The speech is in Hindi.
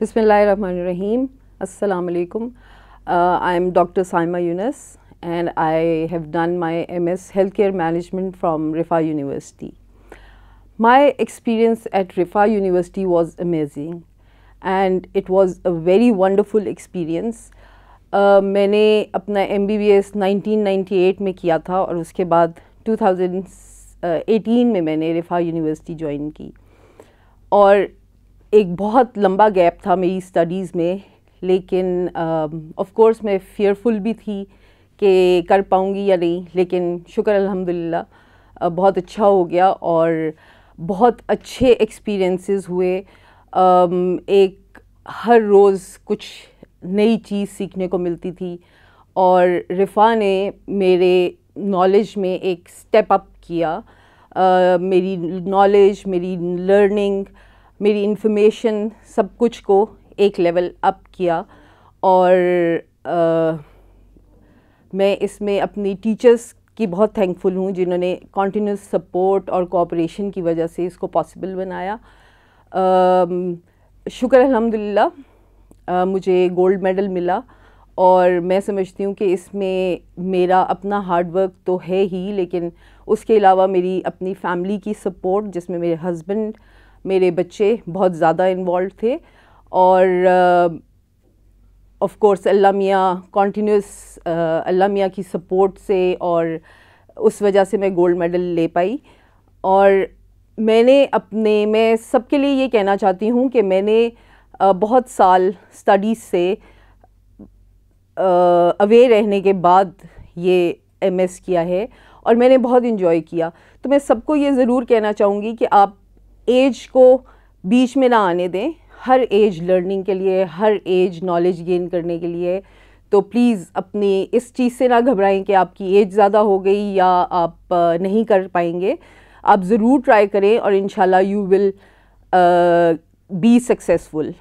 Bismillahirrahmanirrahim. Assalamu alaikum. Uh, I am Dr. Saima Yunus and I have done my MS Healthcare Management from Rifa University. My experience at Rifa University was amazing and it was a very wonderful experience. Uh, मैंने अपना M B B S nineteen में किया था और उसके बाद 2018 में मैंने रिफा यूनिवर्सिटी ज्वाइन की और एक बहुत लंबा गैप था मेरी स्टडीज़ में, लेकिन ऑफ़ कोर्स मैं फियरफुल भी थी कि कर पाऊँगी या नहीं, लेकिन शुक्र अल्हम्दुलिल्लाह बहुत अच्छा हो गया और बहुत अच्छे एक्सपीरियंसेस हुए। एक हर रोज़ कुछ नई चीज़ सीखने को मिलती थी और रिफ़ा ने मेरे नॉलेज में एक स्टेप अप किया। मेरी नॉलेज मेरी लर्निंग मेरी इंफॉर्मेशन सब कुछ को एक लेवल अप किया और आ, मैं इसमें अपनी टीचर्स की बहुत थैंकफुल हूँ जिन्होंने कॉन्टीन्यूस सपोर्ट और कोऑपरेशन की वजह से इसको पॉसिबल बनाया। शुक्र अल्हम्दुलिल्लाह मुझे गोल्ड मेडल मिला और मैं समझती हूँ कि इसमें मेरा अपना हार्ड वर्क तो है ही लेकिन उसके अलावा मेरी अपनी फैमिली की सपोर्ट जिसमें मेरे हस्बैंड मेरे बच्चे बहुत ज़्यादा इन्वॉल्व थे और ऑफ़ कोर्स अल्लाह मियाँ कॉन्टीन्यूस अल्लाह मियाँ की सपोर्ट से और उस वजह से मैं गोल्ड मेडल ले पाई। और मैंने अपने मैं सबके लिए ये कहना चाहती हूँ कि मैंने uh, बहुत साल स्टडीज़ से अवे रहने के बाद ये एमएस किया है और मैंने बहुत इन्जॉय किया। तो मैं सबको ये ज़रूर कहना चाहूँगी कि आप एज को बीच में ना आने दें। हर एज लर्निंग के लिए, हर एज नॉलेज गेन करने के लिए। तो प्लीज़ अपनी इस चीज़ से ना घबराएँ कि आपकी एज ज़्यादा हो गई या आप नहीं कर पाएँगे। आप ज़रूर ट्राई करें और in you will be successful